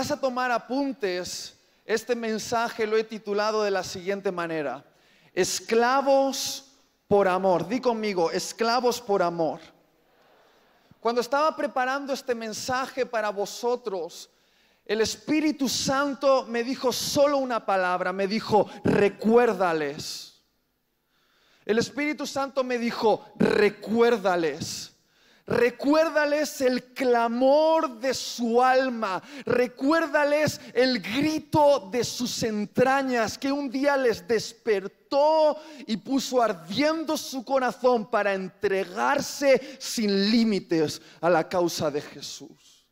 vas a tomar apuntes, este mensaje lo he titulado de la siguiente manera. Esclavos por amor. Di conmigo, esclavos por amor. Cuando estaba preparando este mensaje para vosotros, el Espíritu Santo me dijo solo una palabra, me dijo, recuérdales. El Espíritu Santo me dijo, recuérdales. Recuérdales el clamor de su alma. Recuérdales el grito de sus entrañas que un día les despertó y puso ardiendo su corazón para entregarse sin límites a la causa de Jesús.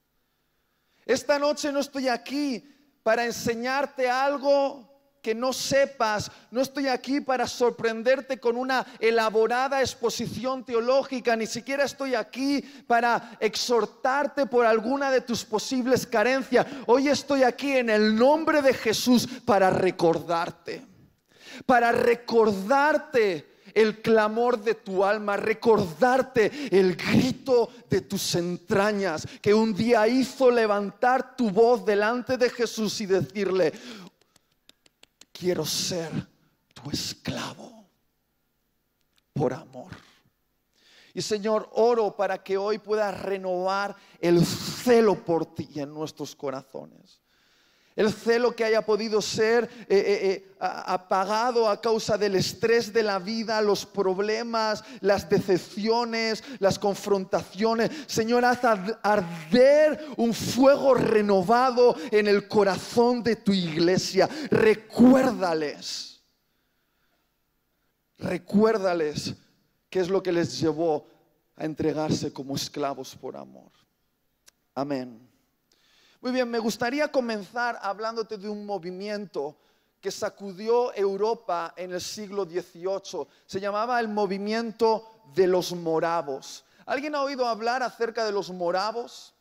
Esta noche no estoy aquí para enseñarte algo que no sepas. No estoy aquí para sorprenderte con una elaborada exposición teológica, ni siquiera estoy aquí para exhortarte por alguna de tus posibles carencias. Hoy estoy aquí en el nombre de Jesús para recordarte, para recordarte el clamor de tu alma, recordarte el grito de tus entrañas que un día hizo levantar tu voz delante de Jesús y decirle, quiero ser tu esclavo por amor. Y Señor, oro para que hoy puedas renovar el celo por ti en nuestros corazones el celo que haya podido ser eh, eh, eh, apagado a causa del estrés de la vida, los problemas, las decepciones, las confrontaciones. Señor, haz arder un fuego renovado en el corazón de tu iglesia. Recuérdales, recuérdales qué es lo que les llevó a entregarse como esclavos por amor. Amén. Muy bien, me gustaría comenzar hablándote de un movimiento que sacudió Europa en el siglo XVIII. Se llamaba el movimiento de los moravos. ¿Alguien ha oído hablar acerca de los moravos?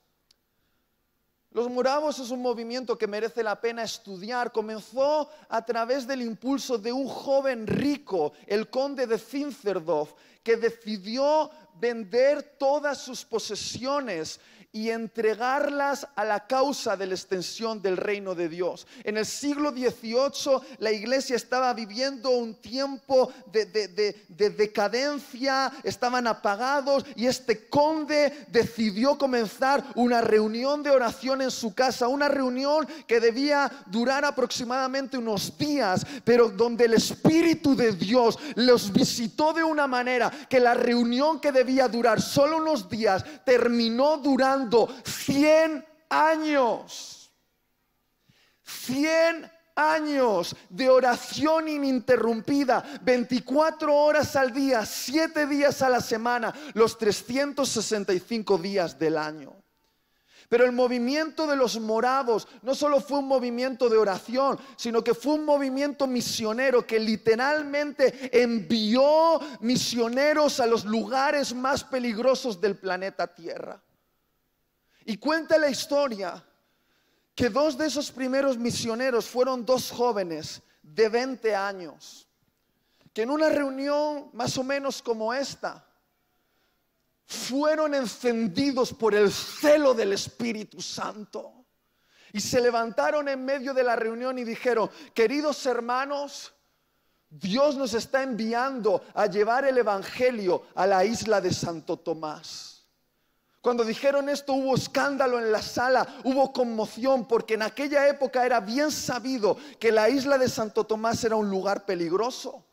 Los moravos es un movimiento que merece la pena estudiar. Comenzó a través del impulso de un joven rico, el conde de Zinzerdorf, que decidió vender todas sus posesiones y entregarlas a la causa de la extensión del reino de Dios. En el siglo XVIII la iglesia estaba viviendo un tiempo de, decadencia, estaban apagados y este conde decidió comenzar una reunión de oración en su casa, una reunión que debía durar aproximadamente unos días, pero donde el Espíritu de Dios los visitó de una manera que la reunión que debía durar solo unos días terminó durando 100 años. 100 años de oración ininterrumpida, 24 horas al día, 7 días a la semana, los 365 días del año. Pero el movimiento de los moravos no solo fue un movimiento de oración, sino que fue un movimiento misionero que literalmente envió misioneros a los lugares más peligrosos del planeta Tierra. Y cuenta la historia que dos de esos primeros misioneros fueron dos jóvenes de 20 años, que en una reunión más o menos como esta, fueron encendidos por el celo del Espíritu Santo. Y se levantaron en medio de la reunión y dijeron, queridos hermanos, Dios nos está enviando a llevar el Evangelio a la isla de Santo Tomás. Cuando dijeron esto hubo escándalo en la sala, hubo conmoción, porque en aquella época era bien sabido que la isla de Santo Tomás era un lugar peligroso.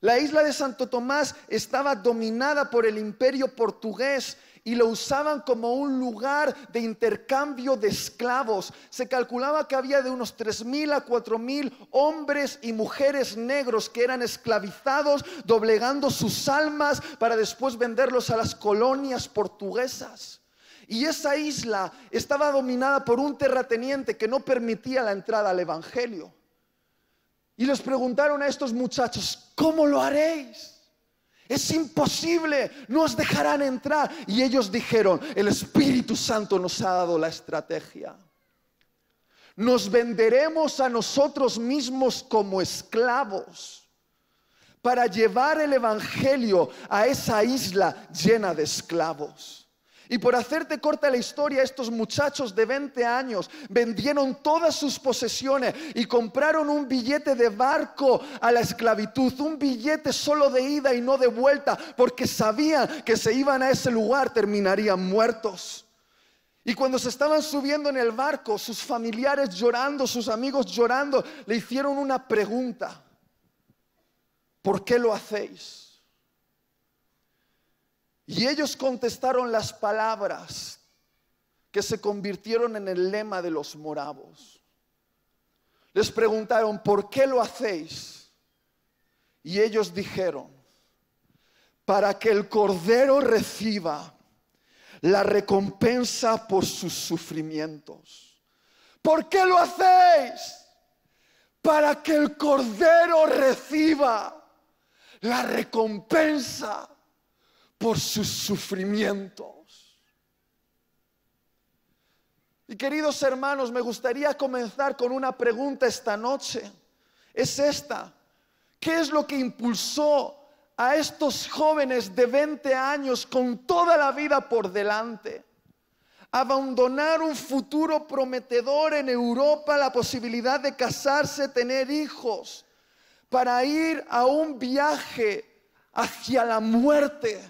La isla de Santo Tomás estaba dominada por el imperio portugués y lo usaban como un lugar de intercambio de esclavos. Se calculaba que había de unos 3.000 a 4.000 hombres y mujeres negros que eran esclavizados, doblegando sus almas para después venderlos a las colonias portuguesas. Y esa isla estaba dominada por un terrateniente que no permitía la entrada al Evangelio. Y les preguntaron a estos muchachos, ¿cómo lo haréis? Es imposible, nos dejarán entrar. Y ellos dijeron, el Espíritu Santo nos ha dado la estrategia. Nos venderemos a nosotros mismos como esclavos para llevar el Evangelio a esa isla llena de esclavos. Y por hacerte corta la historia, estos muchachos de 20 años vendieron todas sus posesiones y compraron un billete de barco a la esclavitud, un billete solo de ida y no de vuelta, porque sabían que se iban a ese lugar, terminarían muertos. Y cuando se estaban subiendo en el barco, sus familiares llorando, sus amigos llorando, le hicieron una pregunta. ¿Por qué lo hacéis? Y ellos contestaron las palabras que se convirtieron en el lema de los moravos. Les preguntaron, ¿por qué lo hacéis? Y ellos dijeron, para que el Cordero reciba la recompensa por sus sufrimientos. ¿Por qué lo hacéis? Para que el Cordero reciba la recompensa por sus sufrimientos. Y queridos hermanos, me gustaría comenzar con una pregunta esta noche. Es esta. ¿Qué es lo que impulsó a estos jóvenes de 20 años con toda la vida por delante. Abandonar un futuro prometedor en Europa, la posibilidad de casarse, tener hijos, para ir a un viaje hacia la muerte,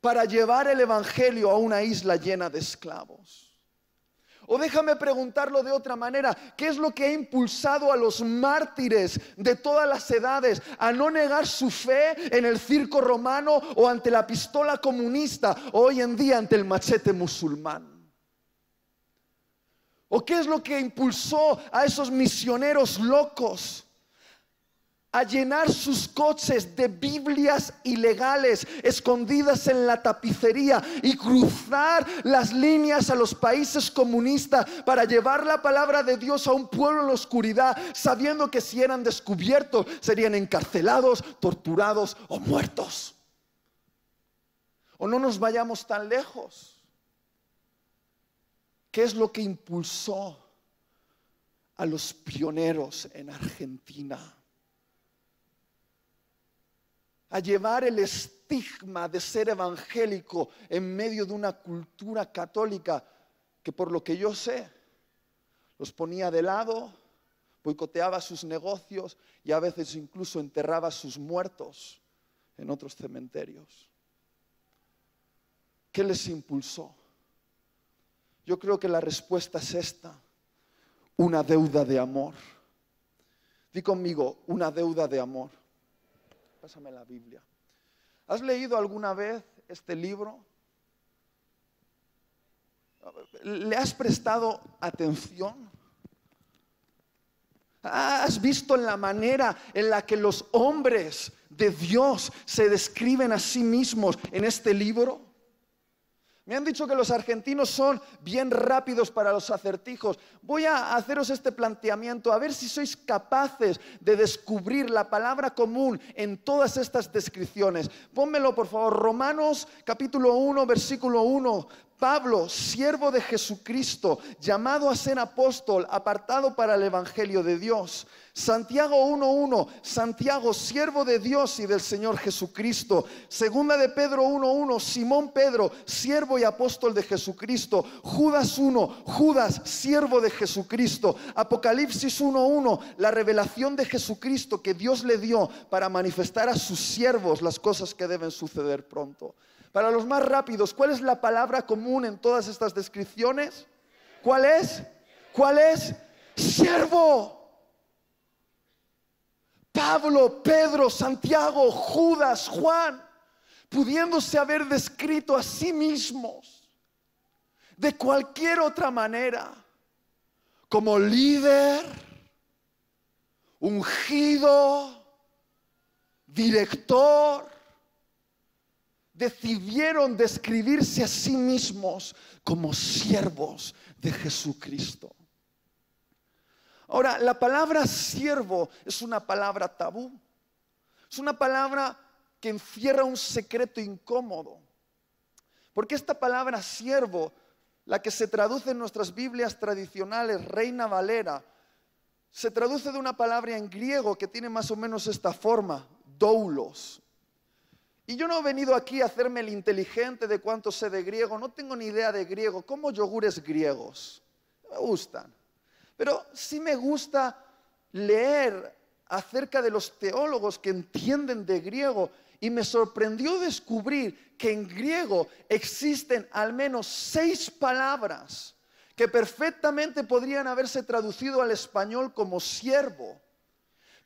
para llevar el Evangelio a una isla llena de esclavos. O déjame preguntarlo de otra manera, ¿qué es lo que ha impulsado a los mártires de todas las edades a no negar su fe en el circo romano o ante la pistola comunista o hoy en día ante el machete musulmán? ¿O qué es lo que impulsó a esos misioneros locos a llenar sus coches de Biblias ilegales escondidas en la tapicería y cruzar las líneas a los países comunistas para llevar la palabra de Dios a un pueblo en la oscuridad, sabiendo que si eran descubiertos serían encarcelados, torturados o muertos. O no nos vayamos tan lejos. ¿Qué es lo que impulsó a los pioneros en Argentina? A llevar el estigma de ser evangélico en medio de una cultura católica que por lo que yo sé los ponía de lado, boicoteaba sus negocios y a veces incluso enterraba sus muertos en otros cementerios. ¿Qué les impulsó? Yo creo que la respuesta es esta, una deuda de amor. Di conmigo, una deuda de amor. Pásame la Biblia. ¿Has leído alguna vez este libro? ¿Le has prestado atención? ¿Has visto la manera en la que los hombres de Dios se describen a sí mismos en este libro? Me han dicho que los argentinos son bien rápidos para los acertijos. Voy a haceros este planteamiento, a ver si sois capaces de descubrir la palabra común en todas estas descripciones. Pónmelo, por favor, Romanos capítulo 1, versículo 1. Pablo, siervo de Jesucristo, llamado a ser apóstol, apartado para el Evangelio de Dios. Santiago 1.1, Santiago, siervo de Dios y del Señor Jesucristo. Segunda de Pedro 1.1, Simón Pedro, siervo y apóstol de Jesucristo. Judas 1, Judas, siervo de Jesucristo. Apocalipsis 1.1, la revelación de Jesucristo que Dios le dio para manifestar a sus siervos las cosas que deben suceder pronto. Para los más rápidos, ¿cuál es la palabra común en todas estas descripciones? ¿Cuál es? ¿Cuál es? Siervo. Pablo, Pedro, Santiago, Judas, Juan, pudiéndose haber descrito a sí mismos de cualquier otra manera, como líder, ungido, director, decidieron describirse a sí mismos como siervos de Jesucristo. Ahora, la palabra siervo es una palabra tabú. Es una palabra que encierra un secreto incómodo. Porque esta palabra siervo, la que se traduce en nuestras Biblias tradicionales, Reina Valera, se traduce de una palabra en griego que tiene más o menos esta forma, doulos. Y yo no he venido aquí a hacerme el inteligente de cuánto sé de griego, no tengo ni idea de griego, como yogures griegos. Me gustan. Pero sí me gusta leer acerca de los teólogos que entienden de griego y me sorprendió descubrir que en griego existen al menos seis palabras que perfectamente podrían haberse traducido al español como siervo,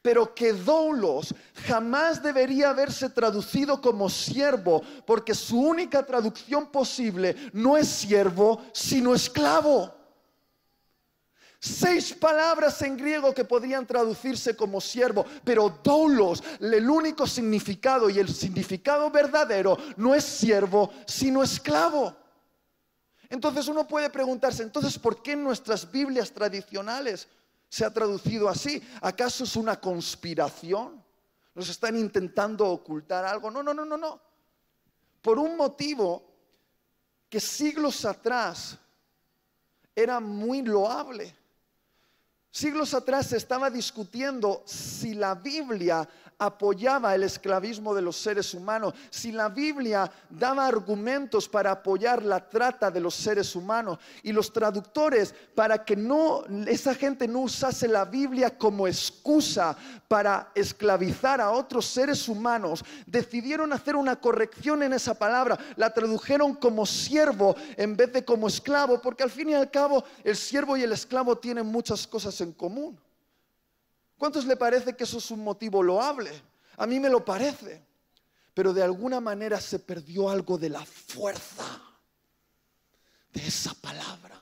pero que doulos jamás debería haberse traducido como siervo, porque su única traducción posible no es siervo, sino esclavo. Seis palabras en griego que podrían traducirse como siervo, pero doulos, el único significado y el significado verdadero no es siervo, sino esclavo. Entonces uno puede preguntarse, entonces, ¿por qué en nuestras Biblias tradicionales se ha traducido así? ¿Acaso es una conspiración? ¿Nos están intentando ocultar algo? No, no, no, no, no. Por un motivo que siglos atrás era muy loable. Siglos atrás se estaba discutiendo si la Biblia apoyaba el esclavismo de los seres humanos, si la Biblia daba argumentos para apoyar la trata de los seres humanos y los traductores para que no esa gente no usase la Biblia como excusa para esclavizar a otros seres humanos, decidieron hacer una corrección en esa palabra, la tradujeron como siervo en vez de como esclavo, porque al fin y al cabo el siervo y el esclavo tienen muchas cosas en común. ¿Cuántos le parece que eso es un motivo loable? A mí me lo parece. Pero de alguna manera se perdió algo de la fuerza de esa palabra.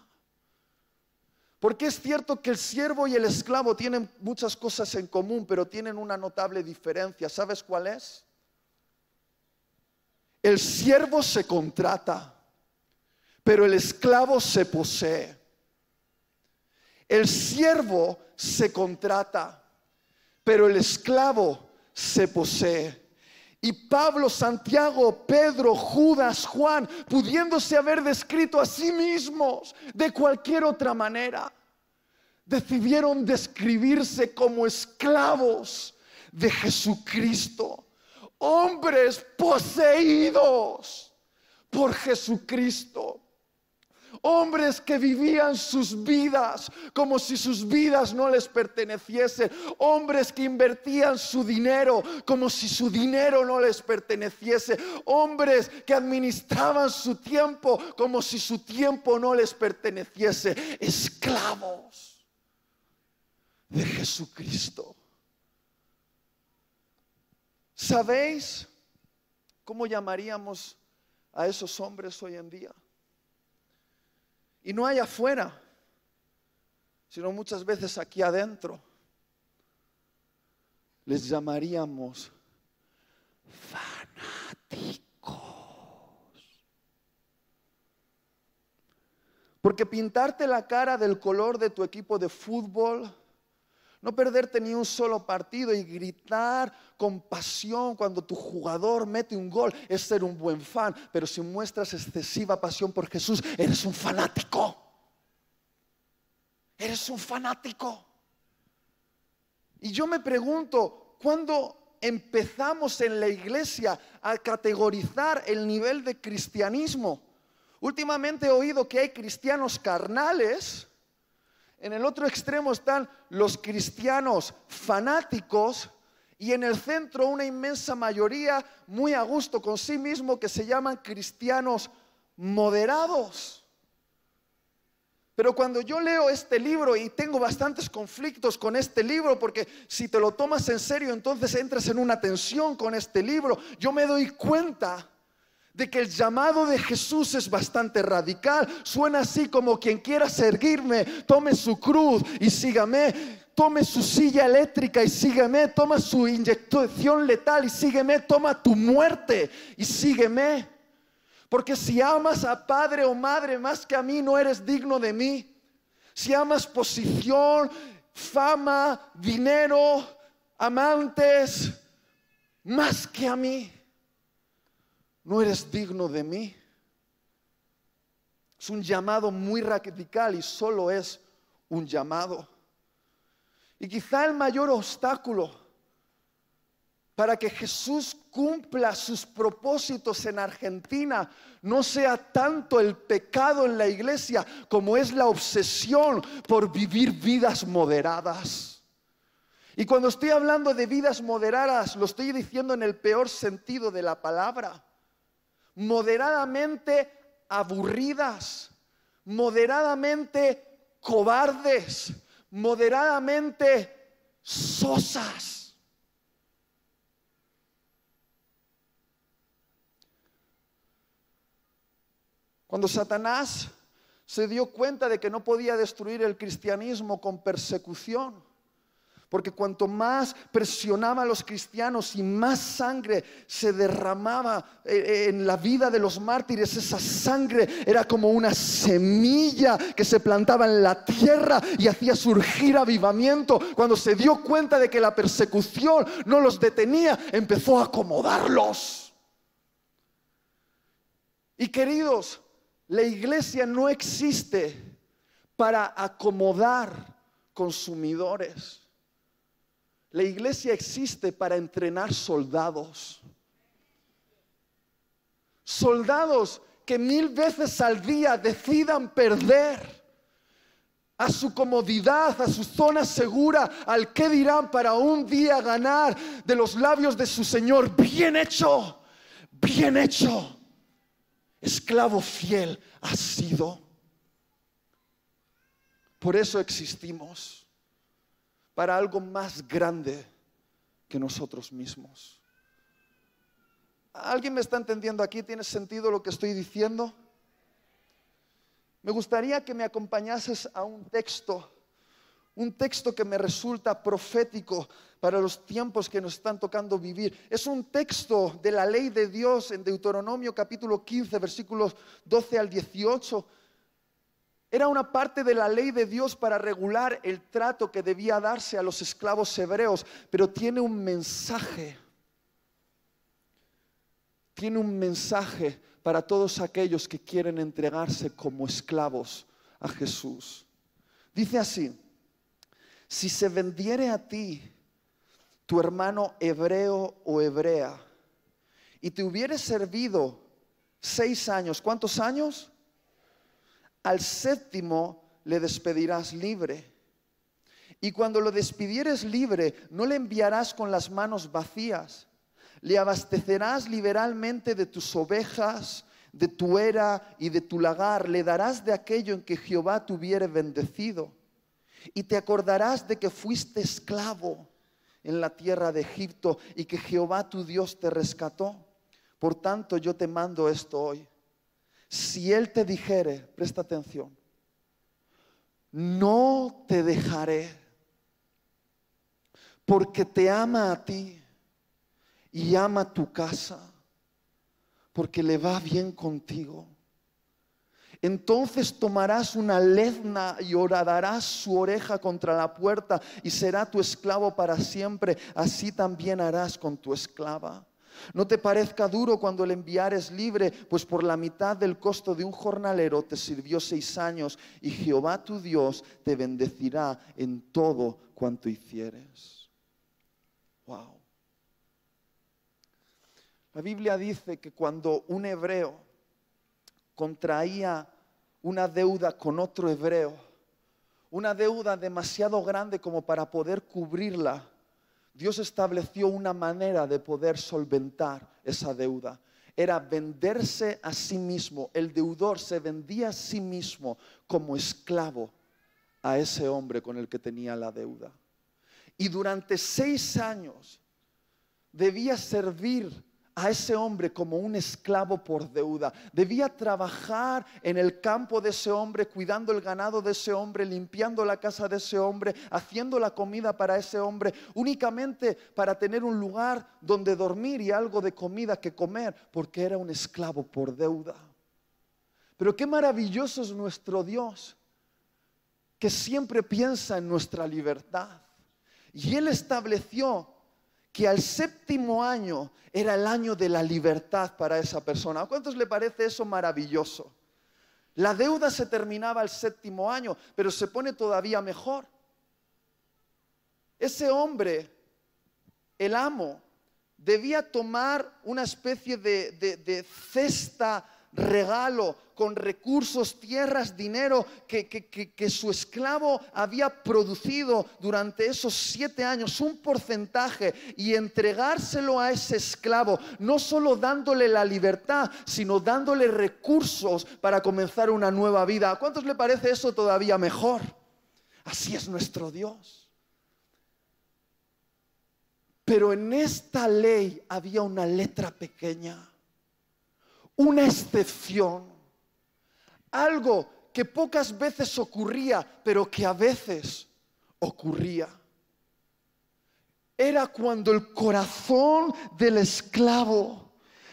Porque es cierto que el siervo y el esclavo tienen muchas cosas en común, pero tienen una notable diferencia. ¿Sabes cuál es? El siervo se contrata, pero el esclavo se posee. El siervo se contrata, pero el esclavo se posee. Y Pablo, Santiago, Pedro, Judas, Juan, pudiéndose haber descrito a sí mismos de cualquier otra manera, decidieron describirse como esclavos de Jesucristo, hombres poseídos por Jesucristo. Hombres que vivían sus vidas como si sus vidas no les perteneciesen. Hombres que invertían su dinero como si su dinero no les perteneciese. Hombres que administraban su tiempo como si su tiempo no les perteneciese. Esclavos de Jesucristo. ¿Sabéis cómo llamaríamos a esos hombres hoy en día? Y no hay afuera, sino muchas veces aquí adentro. Les llamaríamos fanáticos. Porque pintarte la cara del color de tu equipo de fútbol, no perderte ni un solo partido y gritar con pasión cuando tu jugador mete un gol es ser un buen fan. Pero si muestras excesiva pasión por Jesús, eres un fanático. Eres un fanático. Y yo me pregunto, ¿cuándo empezamos en la iglesia a categorizar el nivel de cristianismo? Últimamente he oído que hay cristianos carnales en el otro extremo están los cristianos fanáticos y en el centro una inmensa mayoría muy a gusto con sí mismo que se llaman cristianos moderados. Pero cuando yo leo este libro y tengo bastantes conflictos con este libro, porque si te lo tomas en serio, entonces entras en una tensión con este libro, yo me doy cuenta de que el llamado de Jesús es bastante radical. Suena así como quien quiera seguirme, tome su cruz y sígame. Tome su silla eléctrica y sígueme, toma su inyección letal y sígueme, toma tu muerte y sígueme. Porque si amas a padre o madre más que a mí, no eres digno de mí. Si amas posición, fama, dinero, amantes, más que a mí no eres digno de mí. Es un llamado muy radical y solo es un llamado. Y quizá el mayor obstáculo para que Jesús cumpla sus propósitos en Argentina, no sea tanto el pecado en la iglesia como es la obsesión por vivir vidas moderadas. Y cuando estoy hablando de vidas moderadas, lo estoy diciendo en el peor sentido de la palabra. Moderadamente aburridas, moderadamente cobardes, moderadamente sosas. Cuando Satanás se dio cuenta de que no podía destruir el cristianismo con persecución, porque cuanto más presionaba a los cristianos y más sangre se derramaba eh, eh, en la vida de los mártires, esa sangre era como una semilla que se plantaba en la tierra y hacía surgir avivamiento. Cuando se dio cuenta de que la persecución no los detenía, empezó a acomodarlos. Y queridos, la iglesia no existe para acomodar consumidores. La iglesia existe para entrenar soldados. Soldados que mil veces al día decidan perder a su comodidad, a su zona segura, al que dirán para un día ganar de los labios de su Señor. Bien hecho, bien hecho esclavo fiel has sido. Por eso existimos, para algo más grande que nosotros mismos. ¿Alguien me está entendiendo aquí? ¿Tiene sentido lo que estoy diciendo? Me gustaría que me acompañases a un texto un texto que me resulta profético para los tiempos que nos están tocando vivir. Es un texto de la ley de Dios en Deuteronomio capítulo 15, versículos 12 al 18. Era una parte de la ley de Dios para regular el trato que debía darse a los esclavos hebreos, pero tiene un mensaje. Tiene un mensaje para todos aquellos que quieren entregarse como esclavos a Jesús. Dice así, si se vendiere a ti tu hermano hebreo o hebrea y te hubiere servido seis años, ¿cuántos años? Al séptimo le despedirás libre. Y cuando lo despidieres libre, no le enviarás con las manos vacías. Le abastecerás liberalmente de tus ovejas, de tu era y de tu lagar. Le darás de aquello en que Jehová te hubiere bendecido y te acordarás de que fuiste esclavo en la tierra de Egipto y que Jehová tu Dios te rescató. Por tanto, yo te mando esto hoy. Si Él te dijere, presta atención, no te dejaré, porque te ama a ti y ama tu casa, porque le va bien contigo entonces tomarás una lezna y horadarás su oreja contra la puerta y será tu esclavo para siempre. Así también harás con tu esclava. No te parezca duro cuando le enviares libre, pues por la mitad del costo de un jornalero te sirvió seis años y Jehová tu Dios te bendecirá en todo cuanto hicieres. Wow. La Biblia dice que cuando un hebreo contraía una deuda con otro hebreo, una deuda demasiado grande como para poder cubrirla, Dios estableció una manera de poder solventar esa deuda. Era venderse a sí mismo. El deudor se vendía a sí mismo como esclavo a ese hombre con el que tenía la deuda. Y durante seis años debía servir a ese hombre como un esclavo por deuda. Debía trabajar en el campo de ese hombre, cuidando el ganado de ese hombre, limpiando la casa de ese hombre, haciendo la comida para ese hombre, únicamente para tener un lugar donde dormir y algo de comida que comer, porque era un esclavo por deuda. Pero qué maravilloso es nuestro Dios, que siempre piensa en nuestra libertad. Y Él estableció que al séptimo año era el año de la libertad para esa persona. ¿A cuántos le parece eso maravilloso? La deuda se terminaba al séptimo año, pero se pone todavía mejor. Ese hombre, el amo, debía tomar una especie de, de- de cesta regalo con recursos, tierras, dinero que, que- que- su esclavo había producido durante esos siete años, un porcentaje, y entregárselo a ese esclavo, no solo dándole la libertad, sino dándole recursos para comenzar una nueva vida. ¿A cuántos le parece eso todavía mejor? Así es nuestro Dios. Pero en esta ley había una letra pequeña, una excepción, algo que pocas veces ocurría, pero que a veces ocurría. Era cuando el corazón del esclavo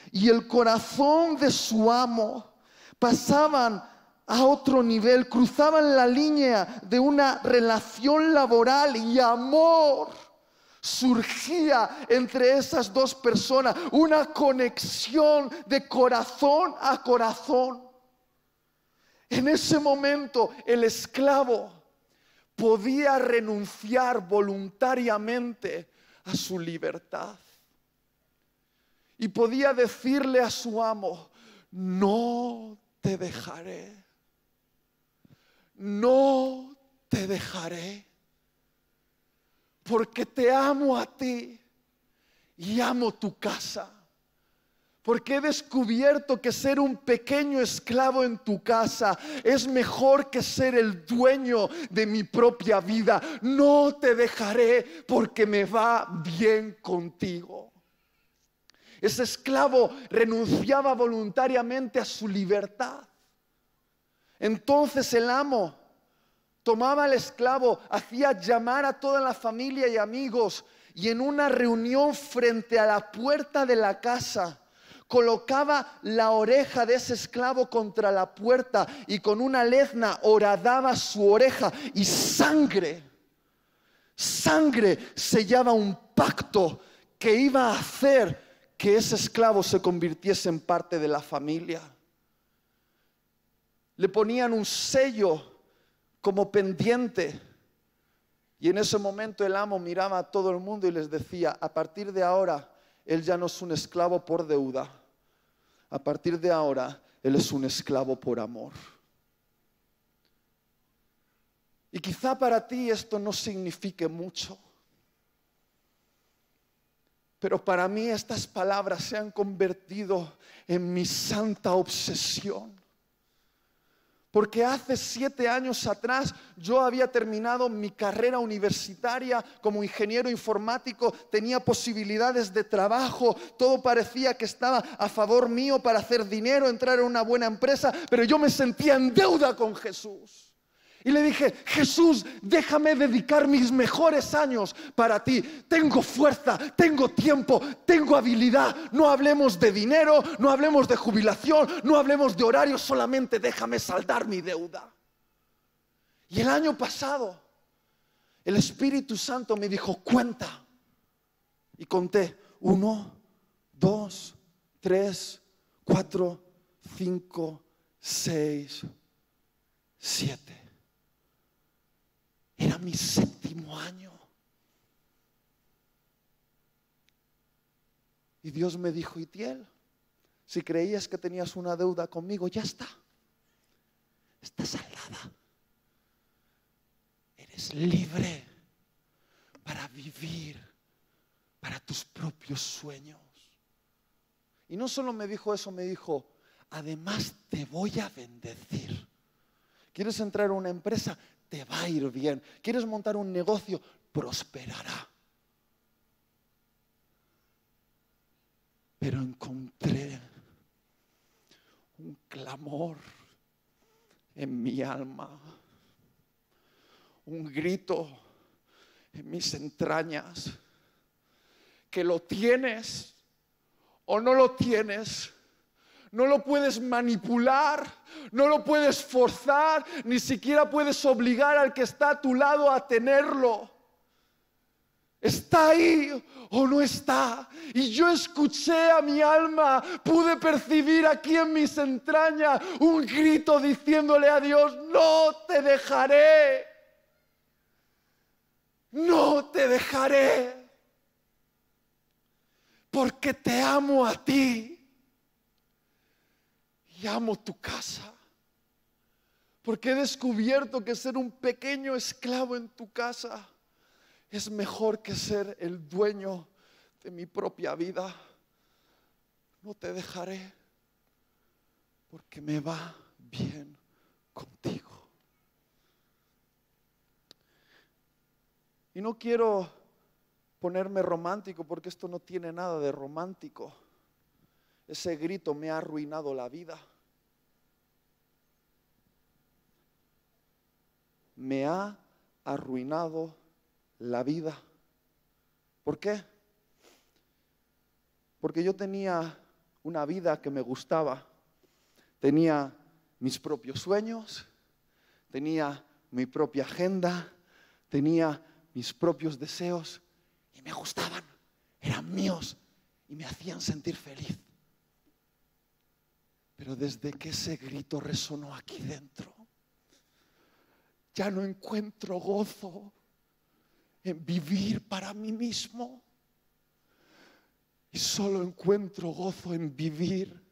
y el corazón de su amo pasaban a otro nivel, cruzaban la línea de una relación laboral y amor surgía entre esas dos personas una conexión de corazón a corazón. En ese momento el esclavo podía renunciar voluntariamente a su libertad. Y podía decirle a su amo, no te dejaré, no te dejaré porque te amo a ti y amo tu casa. Porque he descubierto que ser un pequeño esclavo en tu casa es mejor que ser el dueño de mi propia vida. No te dejaré porque me va bien contigo. Ese esclavo renunciaba voluntariamente a su libertad. Entonces el amo tomaba al esclavo, hacía llamar a toda la familia y amigos y en una reunión frente a la puerta de la casa colocaba la oreja de ese esclavo contra la puerta y con una lezna horadaba su oreja y sangre, sangre sellaba un pacto que iba a hacer que ese esclavo se convirtiese en parte de la familia. Le ponían un sello como pendiente. Y en ese momento el amo miraba a todo el mundo y les decía, a partir de ahora, él ya no es un esclavo por deuda. A partir de ahora, él es un esclavo por amor. Y quizá para ti esto no signifique mucho. Pero para mí estas palabras se han convertido en mi santa obsesión. Porque hace siete años atrás yo había terminado mi carrera universitaria como ingeniero informático, tenía posibilidades de trabajo, todo parecía que estaba a favor mío para hacer dinero, entrar en una buena empresa, pero yo me sentía en deuda con Jesús. Y le dije, Jesús, déjame dedicar mis mejores años para ti. Tengo fuerza, tengo tiempo, tengo habilidad. No hablemos de dinero, no hablemos de jubilación, no hablemos de horario, solamente déjame saldar mi deuda. Y el año pasado, el Espíritu Santo me dijo, cuenta. Y conté, uno, dos, tres, cuatro, cinco, seis, siete. Era mi séptimo año. Y Dios me dijo, Itiel, si creías que tenías una deuda conmigo, ya está. Está saldada. Eres libre para vivir para tus propios sueños. Y no solo me dijo eso, me dijo, además te voy a bendecir. ¿Quieres entrar a una empresa? Te va a ir bien. ¿Quieres montar un negocio? Prosperará. Pero encontré un clamor en mi alma, un grito en mis entrañas, que lo tienes o no lo tienes. No lo puedes manipular, no lo puedes forzar, ni siquiera puedes obligar al que está a tu lado a tenerlo. ¿Está ahí o no está? Y yo escuché a mi alma, pude percibir aquí en mis entrañas un grito diciéndole a Dios, no te dejaré, no te dejaré. porque te amo a ti y amo tu casa. Porque he descubierto que ser un pequeño esclavo en tu casa es mejor que ser el dueño de mi propia vida. No te dejaré porque me va bien contigo. Y no quiero ponerme romántico porque esto no tiene nada de romántico. Ese grito me ha arruinado la vida. Me ha arruinado la vida. ¿Por qué? Porque yo tenía una vida que me gustaba. Tenía mis propios sueños, tenía mi propia agenda, tenía mis propios deseos y me gustaban, eran míos y me hacían sentir feliz. Pero desde que ese grito resonó aquí dentro, ya no encuentro gozo en vivir para mí mismo. Y solo encuentro gozo en vivir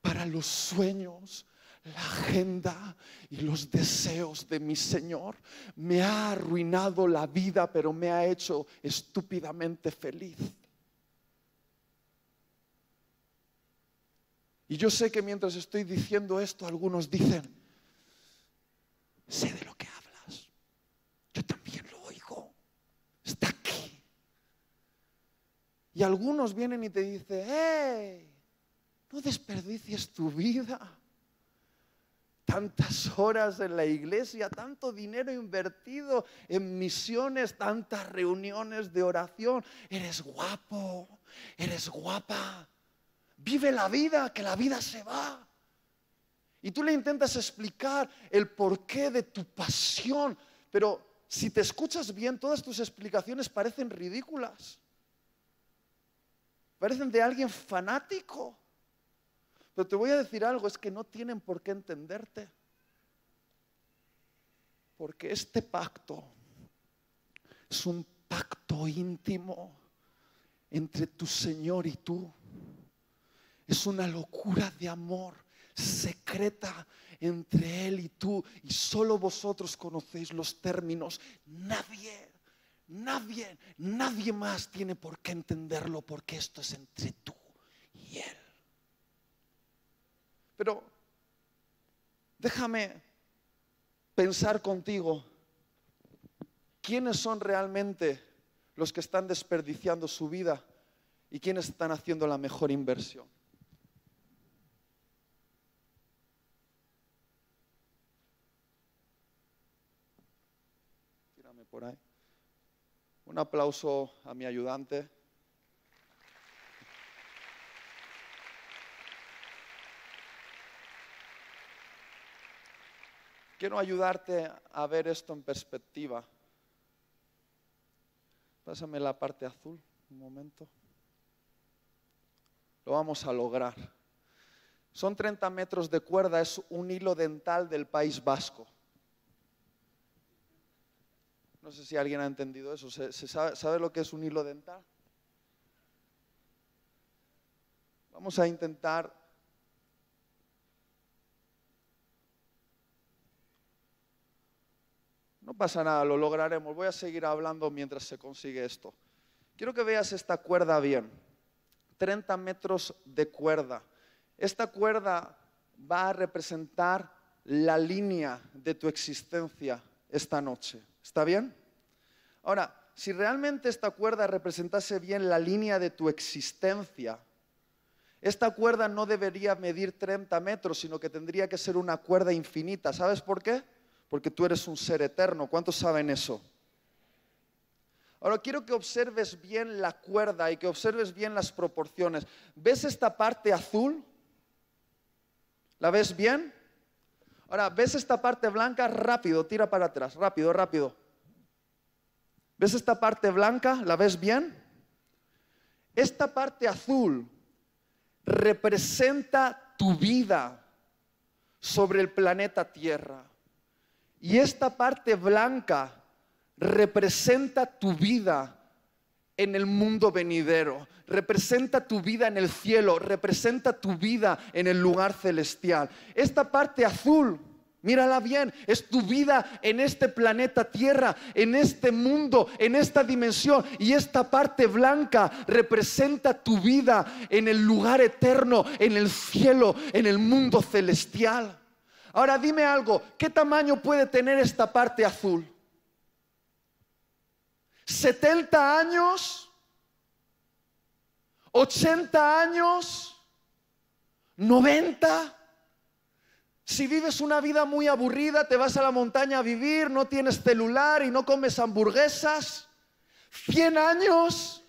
para los sueños, la agenda y los deseos de mi Señor. Me ha arruinado la vida, pero me ha hecho estúpidamente feliz. Y yo sé que mientras estoy diciendo esto, algunos dicen, sé de lo que hablas. Yo también lo oigo. Está aquí. Y algunos vienen y te dicen, hey, no desperdicies tu vida tantas horas en la iglesia, tanto dinero invertido en misiones, tantas reuniones de oración. Eres guapo, eres guapa. Vive la vida, que la vida se va. Y tú le intentas explicar el porqué de tu pasión, pero si te escuchas bien, todas tus explicaciones parecen ridículas. Parecen de alguien fanático. Pero te voy a decir algo, es que no tienen por qué entenderte. Porque este pacto es un pacto íntimo entre tu Señor y tú. Es una locura de amor secreta entre Él y tú. Y solo vosotros conocéis los términos. Nadie, nadie, nadie más tiene por qué entenderlo porque esto es entre tú y Él. Pero déjame pensar contigo, ¿quiénes son realmente los que están desperdiciando su vida y quiénes están haciendo la mejor inversión? Por ahí. Un aplauso a mi ayudante. Quiero ayudarte a ver esto en perspectiva. Pásame la parte azul un momento. Lo vamos a lograr. Son 30 metros de cuerda, es un hilo dental del País Vasco. No sé si alguien ha entendido eso. ¿Se, sabe, lo que es un hilo dental? Vamos a intentar No pasa nada, lo lograremos. Voy a seguir hablando mientras se consigue esto. Quiero que veas esta cuerda bien. 30 metros de cuerda. Esta cuerda va a representar la línea de tu existencia esta noche. ¿Está bien? Ahora, si realmente esta cuerda representase bien la línea de tu existencia, esta cuerda no debería medir 30 metros, sino que tendría que ser una cuerda infinita. ¿Sabes por qué? porque tú eres un ser eterno. ¿Cuántos saben eso? Ahora quiero que observes bien la cuerda y que observes bien las proporciones. ¿Ves esta parte azul? ¿La ves bien? Ahora, ¿ves esta parte blanca? Rápido, tira para atrás, rápido, rápido. ¿Ves esta parte blanca? ¿La ves bien? Esta parte azul representa tu vida sobre el planeta Tierra. Y esta parte blanca representa tu vida en el mundo venidero, representa tu vida en el cielo, representa tu vida en el lugar celestial. Esta parte azul, mírala bien, es tu vida en este planeta Tierra, en este mundo, en esta dimensión. Y esta parte blanca representa tu vida en el lugar eterno, en el cielo, en el mundo celestial. Ahora dime algo, ¿qué tamaño puede tener esta parte azul? 70 años, 80 años, 90. Si vives una vida muy aburrida, te vas a la montaña a vivir, no tienes celular y no comes hamburguesas. 100 años.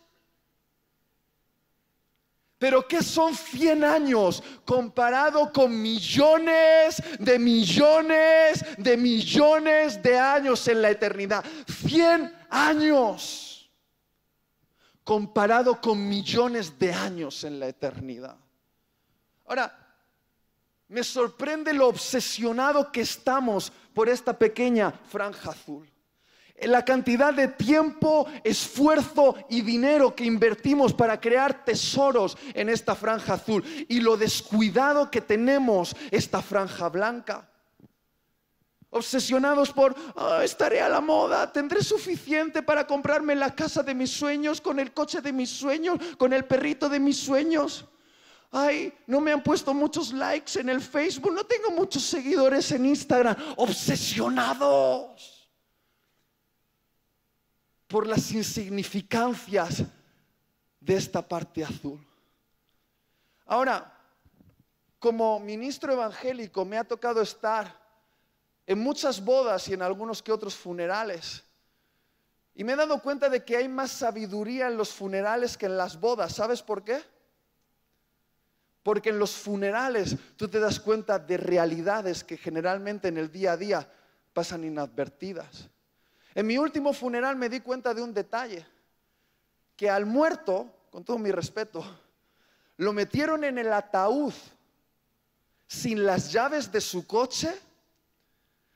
Pero ¿qué son 100 años comparado con millones de millones de millones de años en la eternidad? 100 años comparado con millones de años en la eternidad. Ahora, me sorprende lo obsesionado que estamos por esta pequeña franja azul la cantidad de tiempo, esfuerzo y dinero que invertimos para crear tesoros en esta franja azul y lo descuidado que tenemos esta franja blanca. Obsesionados por, ah, estaré a la moda, tendré suficiente para comprarme la casa de mis sueños, con el coche de mis sueños, con el perrito de mis sueños. Ay, no me han puesto muchos likes en el Facebook, no tengo muchos seguidores en Instagram. Obsesionados por las insignificancias de esta parte azul. Ahora, como ministro evangélico me ha tocado estar en muchas bodas y en algunos que otros funerales. Y me he dado cuenta de que hay más sabiduría en los funerales que en las bodas. ¿Sabes por qué? Porque en los funerales tú te das cuenta de realidades que generalmente en el día a día pasan inadvertidas. En mi último funeral me di cuenta de un detalle, que al muerto, con todo mi respeto, lo metieron en el ataúd sin las llaves de su coche,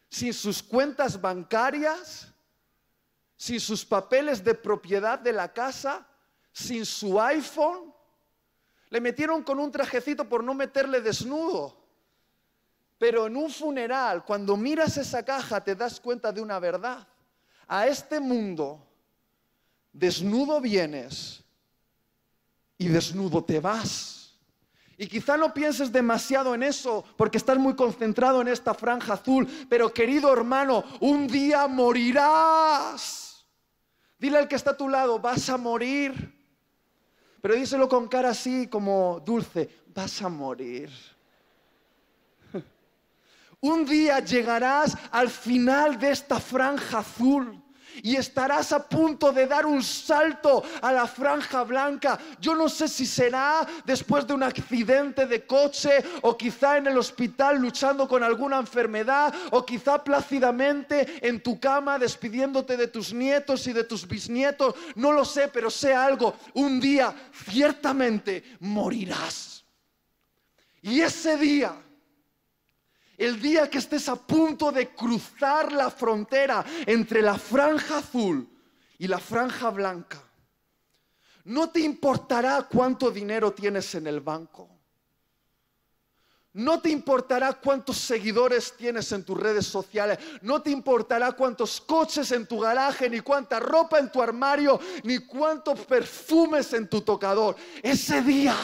sin sus cuentas bancarias, sin sus papeles de propiedad de la casa, sin su iPhone. Le metieron con un trajecito por no meterle desnudo. Pero en un funeral, cuando miras esa caja, te das cuenta de una verdad a este mundo, desnudo vienes y desnudo te vas. Y quizá no pienses demasiado en eso porque estás muy concentrado en esta franja azul, pero querido hermano, un día morirás. Dile al que está a tu lado, vas a morir. Pero díselo con cara así como dulce, vas a morir. Un día llegarás al final de esta franja azul y estarás a punto de dar un salto a la franja blanca. Yo no sé si será después de un accidente de coche o quizá en el hospital luchando con alguna enfermedad o quizá plácidamente en tu cama despidiéndote de tus nietos y de tus bisnietos. No lo sé, pero sé algo. Un día ciertamente morirás. Y ese día el día que estés a punto de cruzar la frontera entre la franja azul y la franja blanca, no te importará cuánto dinero tienes en el banco. No te importará cuántos seguidores tienes en tus redes sociales. No te importará cuántos coches en tu garaje, ni cuánta ropa en tu armario, ni cuántos perfumes en tu tocador. Ese día,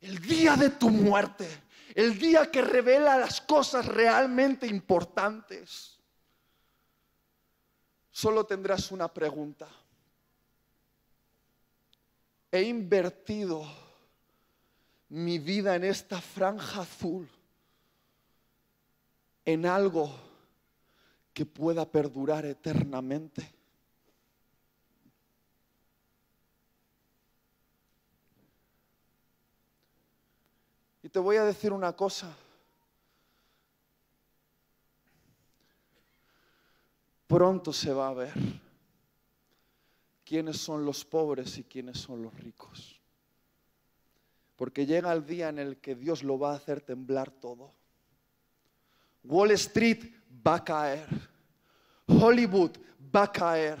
el día de tu muerte, el día que revela las cosas realmente importantes, solo tendrás una pregunta. He invertido mi vida en esta franja azul en algo que pueda perdurar eternamente. Y te voy a decir una cosa. Pronto se va a ver quiénes son los pobres y quiénes son los ricos. Porque llega el día en el que Dios lo va a hacer temblar todo. Wall Street va a caer. Hollywood va a caer.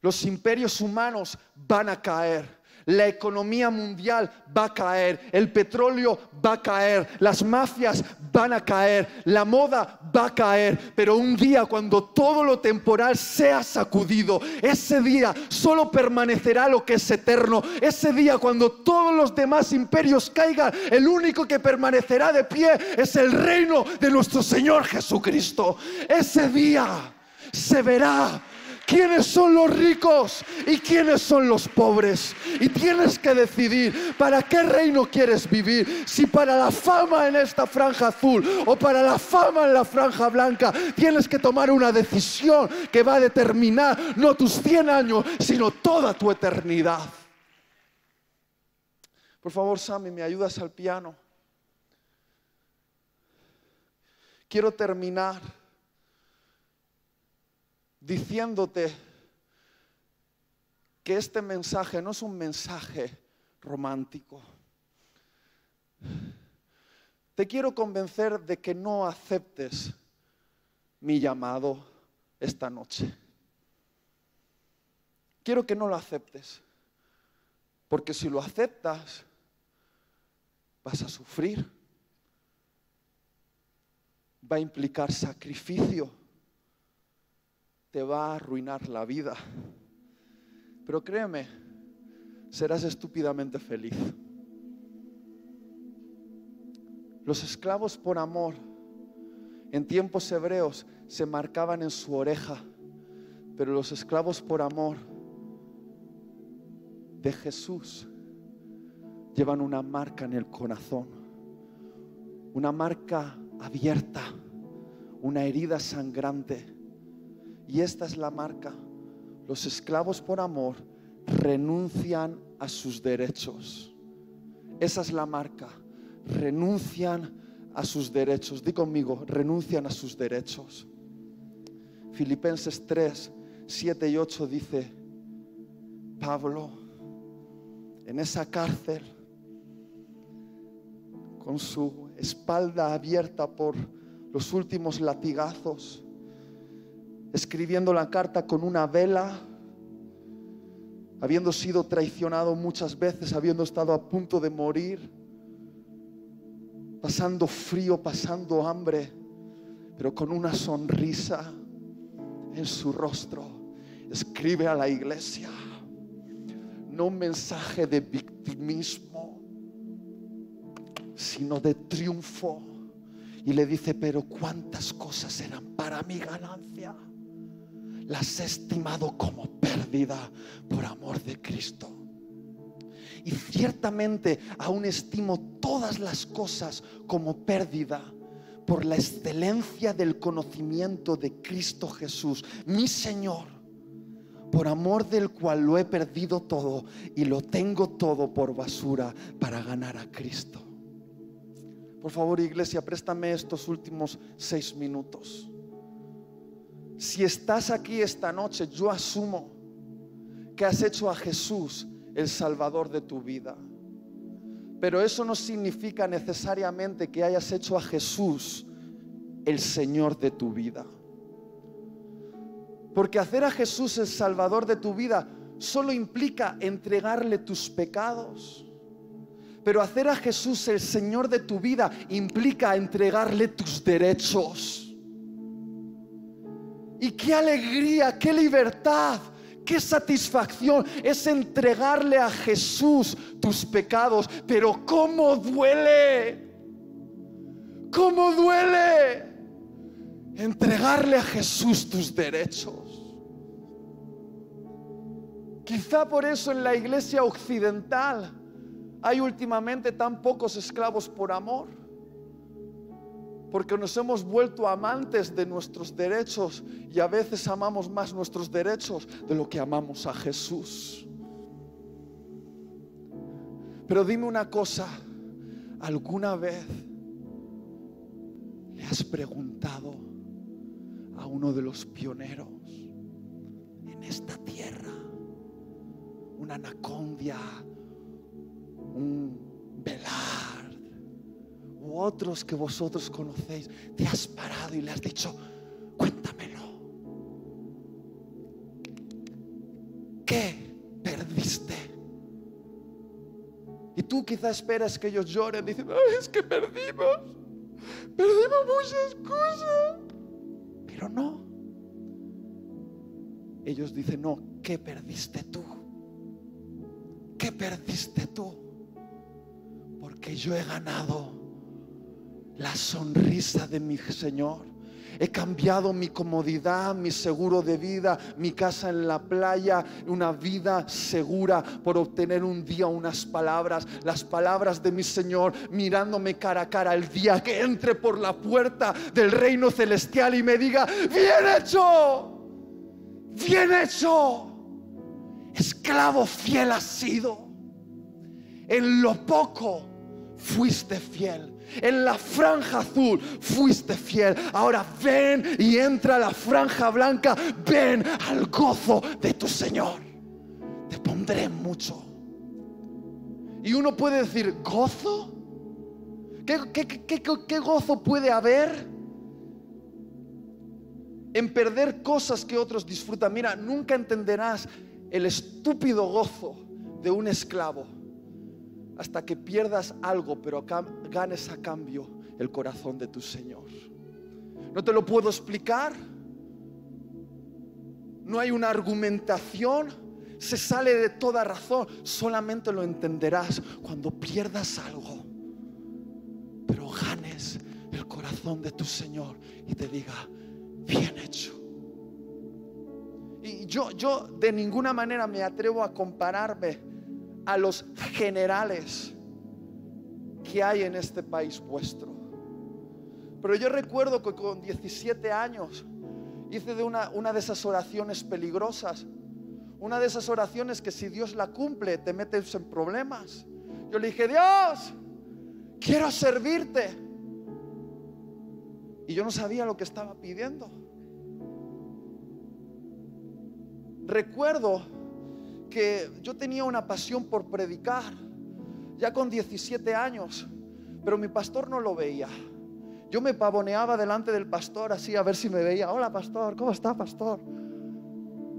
Los imperios humanos van a caer. La economía mundial va a caer, el petróleo va a caer, las mafias van a caer, la moda va a caer, pero un día cuando todo lo temporal sea sacudido, ese día solo permanecerá lo que es eterno, ese día cuando todos los demás imperios caigan, el único que permanecerá de pie es el reino de nuestro Señor Jesucristo. Ese día se verá quiénes son los ricos y quiénes son los pobres. Y tienes que decidir para qué reino quieres vivir. Si para la fama en esta franja azul o para la fama en la franja blanca. Tienes que tomar una decisión que va a determinar no tus 100 años, sino toda tu eternidad. Por favor, Sammy, ¿me ayudas al piano? Quiero terminar diciéndote que este mensaje no es un mensaje romántico. Te quiero convencer de que no aceptes mi llamado esta noche. Quiero que no lo aceptes, porque si lo aceptas, vas a sufrir, va a implicar sacrificio te va a arruinar la vida. Pero créeme, serás estúpidamente feliz. Los esclavos por amor en tiempos hebreos se marcaban en su oreja, pero los esclavos por amor de Jesús llevan una marca en el corazón, una marca abierta, una herida sangrante y esta es la marca. Los esclavos por amor renuncian a sus derechos. Esa es la marca. Renuncian a sus derechos. Di conmigo, renuncian a sus derechos. Filipenses 3, 7 y 8 dice, Pablo, en esa cárcel, con su espalda abierta por los últimos latigazos, escribiendo la carta con una vela, habiendo sido traicionado muchas veces, habiendo estado a punto de morir, pasando frío, pasando hambre, pero con una sonrisa en su rostro, escribe a la iglesia, no un mensaje de victimismo, sino de triunfo. Y le dice, pero cuántas cosas eran para mi ganancia las he estimado como pérdida por amor de Cristo. Y ciertamente aún estimo todas las cosas como pérdida por la excelencia del conocimiento de Cristo Jesús, mi Señor, por amor del cual lo he perdido todo y lo tengo todo por basura para ganar a Cristo. Por favor, iglesia, préstame estos últimos seis minutos. Si estás aquí esta noche, yo asumo que has hecho a Jesús el Salvador de tu vida. Pero eso no significa necesariamente que hayas hecho a Jesús el Señor de tu vida. Porque hacer a Jesús el Salvador de tu vida solo implica entregarle tus pecados. Pero hacer a Jesús el Señor de tu vida implica entregarle tus derechos. Y qué alegría, qué libertad, qué satisfacción es entregarle a Jesús tus pecados. Pero cómo duele, cómo duele entregarle a Jesús tus derechos. Quizá por eso en la iglesia occidental hay últimamente tan pocos esclavos por amor porque nos hemos vuelto amantes de nuestros derechos y a veces amamos más nuestros derechos de lo que amamos a Jesús. Pero dime una cosa, ¿alguna vez le has preguntado a uno de los pioneros en esta tierra, una anacondia, un velar? Otros que vosotros conocéis, te has parado y le has dicho, cuéntamelo. perdiste? Y tú quizás esperas que ellos lloren, dicen, es que perdimos, perdimos muchas cosas. Pero no. Ellos dicen, no, ¿qué perdiste tú? ¿Qué perdiste tú? Porque yo he ganado la sonrisa de mi Señor. He cambiado mi comodidad, mi seguro de vida, mi casa en la playa, una vida segura por obtener un día unas palabras, las palabras de mi Señor mirándome cara a cara el día que entre por la puerta del reino celestial y me diga, bien hecho, bien hecho, esclavo fiel has sido, en lo poco fuiste fiel en la franja azul fuiste fiel. Ahora ven y entra a la franja blanca. Ven al gozo de tu Señor. Te pondré mucho. Y uno puede decir, ¿gozo? ¿Qué, gozo puede haber en perder cosas que otros disfrutan? Mira, nunca entenderás el estúpido gozo de un esclavo hasta que pierdas algo, pero ganes a cambio el corazón de tu Señor. No te lo puedo explicar. No hay una argumentación. Se sale de toda razón. Solamente lo entenderás cuando pierdas algo. Pero ganes el corazón de tu Señor y te diga, bien hecho. Y yo, yo de ninguna manera me atrevo a compararme a los generales que hay en este país vuestro. Pero yo recuerdo que con 17 años hice de una, una de esas oraciones peligrosas, una de esas oraciones que si Dios la cumple te metes en problemas. Yo le dije, Dios, quiero servirte. Y yo no sabía lo que estaba pidiendo. Recuerdo que yo tenía una pasión por predicar, ya con 17 años, pero mi pastor no lo veía. Yo me pavoneaba delante del pastor así a ver si me veía. Hola pastor, ¿cómo está pastor?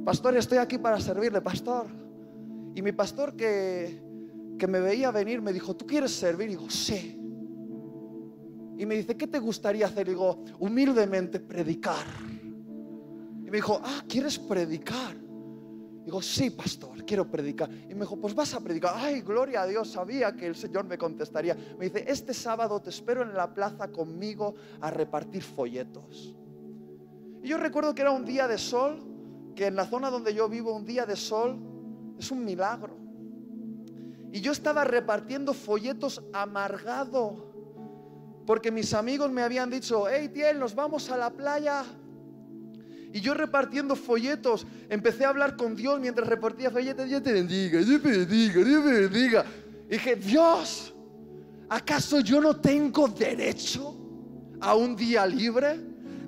Pastor, estoy aquí para servirle, pastor. Y mi pastor que, que me veía venir me dijo, ¿tú quieres servir? Y digo, sí. Y me dice, ¿qué te gustaría hacer? Y digo, humildemente predicar. Y me dijo, ah, ¿quieres predicar? Digo, sí, pastor, quiero predicar. Y me dijo, pues vas a predicar. Ay, gloria a Dios, sabía que el Señor me contestaría. Me dice, este sábado te espero en la plaza conmigo a repartir folletos. Y yo recuerdo que era un día de sol, que en la zona donde yo vivo un día de sol es un milagro. Y yo estaba repartiendo folletos amargado, porque mis amigos me habían dicho, hey, Tiel, nos vamos a la playa. Y yo repartiendo folletos, empecé a hablar con Dios mientras repartía folletos. Dios te bendiga, Dios te bendiga, Dios te bendiga. Y dije, Dios, ¿acaso yo no tengo derecho a un día libre?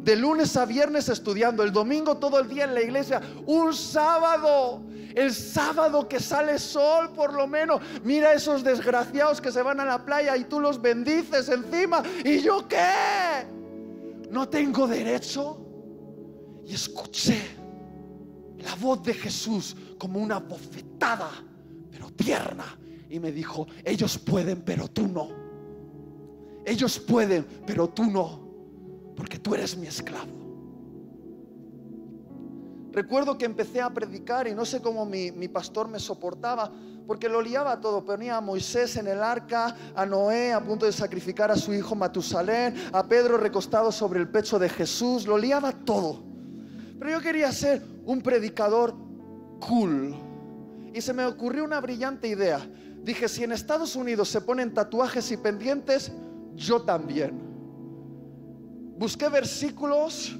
De lunes a viernes estudiando, el domingo todo el día en la iglesia, un sábado, el sábado que sale sol por lo menos. Mira esos desgraciados que se van a la playa y tú los bendices encima. ¿Y yo qué? ¿No tengo derecho? Y escuché la voz de Jesús como una bofetada, pero tierna. Y me dijo, ellos pueden, pero tú no. Ellos pueden, pero tú no, porque tú eres mi esclavo. Recuerdo que empecé a predicar y no sé cómo mi, pastor me soportaba, porque lo liaba todo. Ponía a Moisés en el arca, a Noé a punto de sacrificar a su hijo Matusalén, a Pedro recostado sobre el pecho de Jesús, lo liaba todo. Pero yo quería ser un predicador cool. Y se me ocurrió una brillante idea. Dije, si en Estados Unidos se ponen tatuajes y pendientes, yo también. Busqué versículos.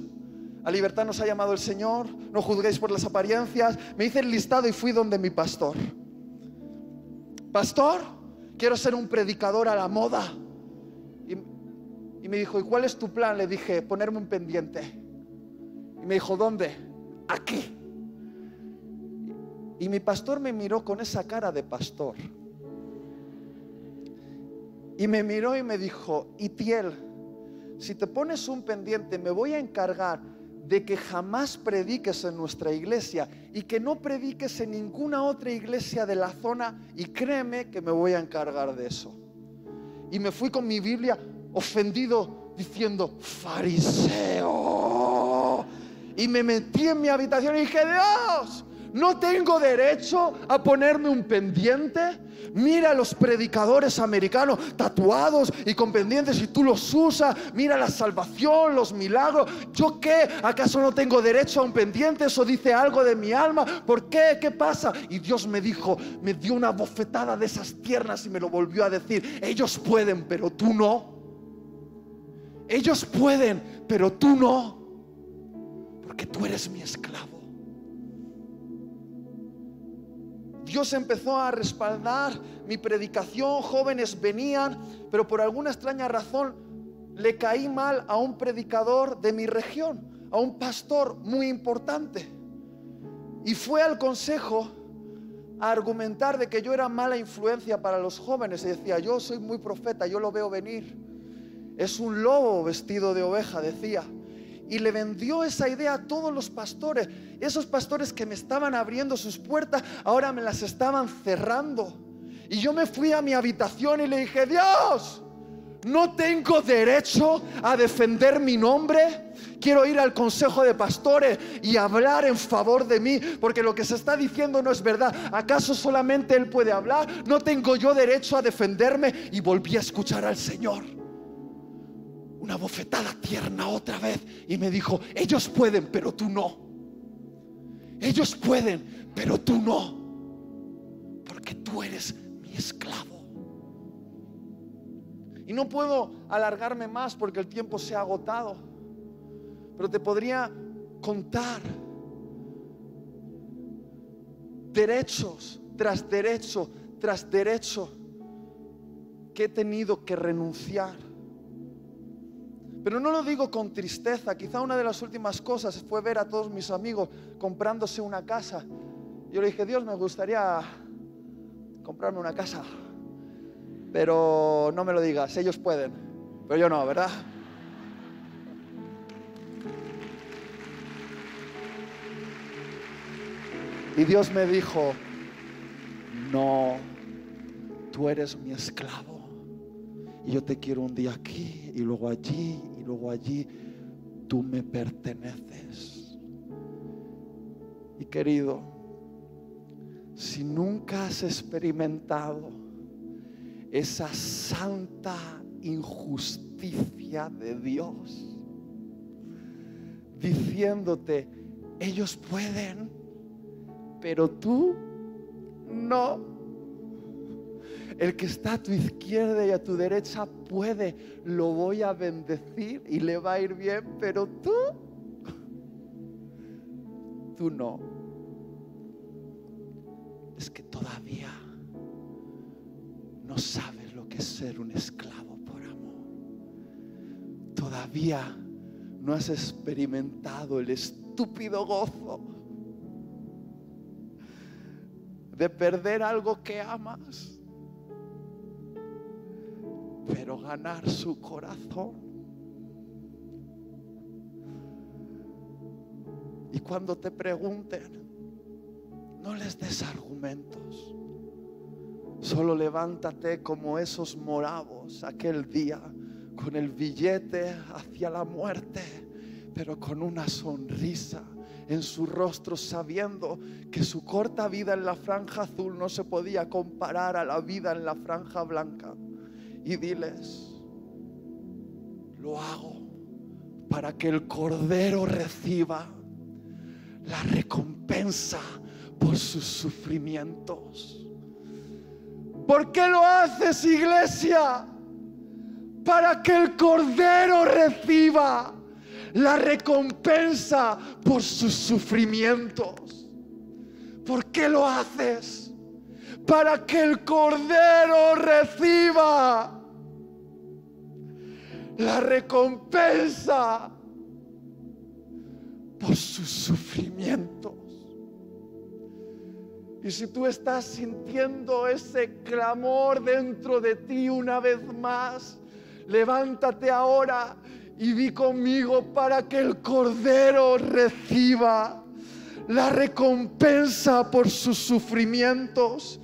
A libertad nos ha llamado el Señor. No juzguéis por las apariencias. Me hice el listado y fui donde mi pastor. Pastor, quiero ser un predicador a la moda. Y, y me dijo, ¿y cuál es tu plan? Le dije, ponerme un pendiente. Y me dijo, ¿dónde? Aquí. Y mi pastor me miró con esa cara de pastor. Y me miró y me dijo, Itiel, si te pones un pendiente, me voy a encargar de que jamás prediques en nuestra iglesia y que no prediques en ninguna otra iglesia de la zona y créeme que me voy a encargar de eso. Y me fui con mi Biblia ofendido diciendo, fariseo. Y me metí en mi habitación y dije, Dios, no tengo derecho a ponerme un pendiente. Mira a los predicadores americanos tatuados y con pendientes y tú los usas. Mira la salvación, los milagros. ¿Yo qué? ¿Acaso no tengo derecho a un pendiente? Eso dice algo de mi alma. ¿Por qué? ¿Qué pasa? Y Dios me dijo, me dio una bofetada de esas tiernas y me lo volvió a decir. Ellos pueden, pero tú no. Ellos pueden, pero tú no. Porque tú eres mi esclavo. Dios empezó a respaldar mi predicación, jóvenes venían, pero por alguna extraña razón le caí mal a un predicador de mi región, a un pastor muy importante. Y fue al consejo a argumentar de que yo era mala influencia para los jóvenes. Y decía, yo soy muy profeta, yo lo veo venir. Es un lobo vestido de oveja, decía y le vendió esa idea a todos los pastores. Esos pastores que me estaban abriendo sus puertas, ahora me las estaban cerrando. Y yo me fui a mi habitación y le dije, Dios, no tengo derecho a defender mi nombre. Quiero ir al consejo de pastores y hablar en favor de mí, porque lo que se está diciendo no es verdad. ¿Acaso solamente Él puede hablar? No tengo yo derecho a defenderme. Y volví a escuchar al Señor una bofetada tierna otra vez y me dijo, ellos pueden, pero tú no. Ellos pueden, pero tú no. Porque tú eres mi esclavo. Y no puedo alargarme más porque el tiempo se ha agotado. Pero te podría contar derechos tras derecho tras derecho que he tenido que renunciar pero no lo digo con tristeza. Quizá una de las últimas cosas fue ver a todos mis amigos comprándose una casa. Yo le dije, Dios, me gustaría comprarme una casa. Pero no me lo digas, ellos pueden. Pero yo no, ¿verdad? Y Dios me dijo, no, tú eres mi esclavo. Yo te quiero un día aquí y luego allí y luego allí. Tú me perteneces. Y querido, si nunca has experimentado esa santa injusticia de Dios, diciéndote, ellos pueden, pero tú no. El que está a tu izquierda y a tu derecha puede, lo voy a bendecir y le va a ir bien, pero tú, tú no. Es que todavía no sabes lo que es ser un esclavo por amor. Todavía no has experimentado el estúpido gozo de perder algo que amas pero ganar su corazón. Y cuando te pregunten, no les des argumentos. Solo levántate como esos moravos aquel día con el billete hacia la muerte, pero con una sonrisa en su rostro sabiendo que su corta vida en la franja azul no se podía comparar a la vida en la franja blanca y diles, lo hago para que el Cordero reciba la recompensa por sus sufrimientos. ¿Por qué lo haces, iglesia? Para que el Cordero reciba la recompensa por sus sufrimientos. ¿Por qué lo haces? Para que el Cordero reciba la recompensa por sus sufrimientos. Y si tú estás sintiendo ese clamor dentro de ti una vez más, levántate ahora Y di conmigo para que el Cordero reciba la recompensa por sus sufrimientos.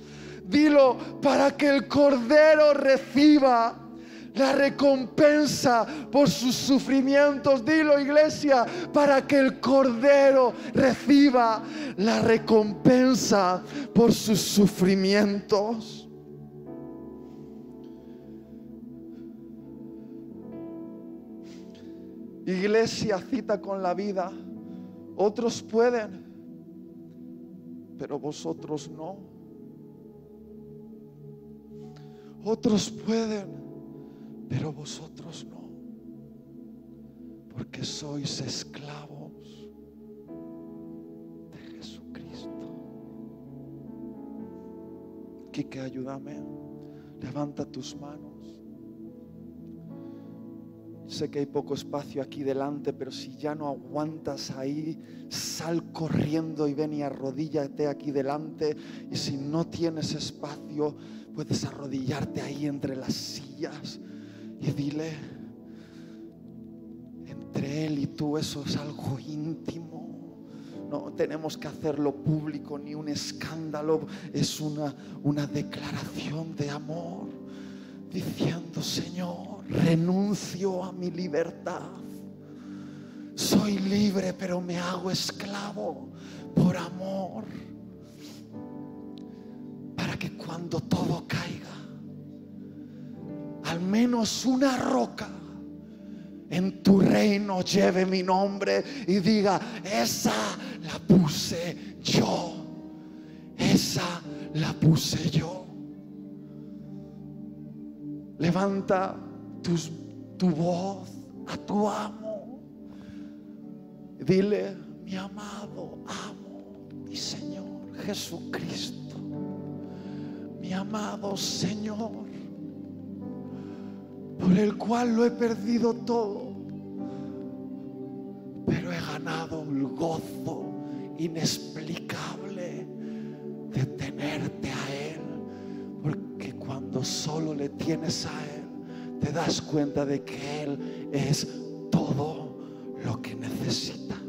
Dilo para que el Cordero reciba la recompensa por sus sufrimientos. Dilo, iglesia, para que el Cordero reciba la recompensa por sus sufrimientos. Iglesia cita con la vida. Otros pueden, pero vosotros no. Otros pueden, pero vosotros no. Porque sois esclavos de Jesucristo. Quique, ayúdame. Levanta tus manos. Sé que hay poco espacio aquí delante, pero si ya no aguantas ahí, sal corriendo y ven y arrodíllate aquí delante. Y si no tienes espacio, puedes arrodillarte ahí entre las sillas y dile, entre él y tú eso es algo íntimo. No tenemos que hacerlo público ni un escándalo, es una, una declaración de amor diciendo, Señor, renuncio a mi libertad. Soy libre, pero me hago esclavo por amor. Cuando todo caiga, al menos una roca en tu reino lleve mi nombre y diga, esa la puse yo. Esa la puse yo. Levanta tu voz a tu amo. Dile, mi amado amo, mi Señor Jesucristo, amado Señor, por el cual lo he perdido todo, pero he ganado el gozo inexplicable de tenerte a Él, porque cuando solo le tienes a Él, te das cuenta de que Él es todo lo que necesitas.